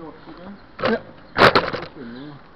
给我时间，不行啊。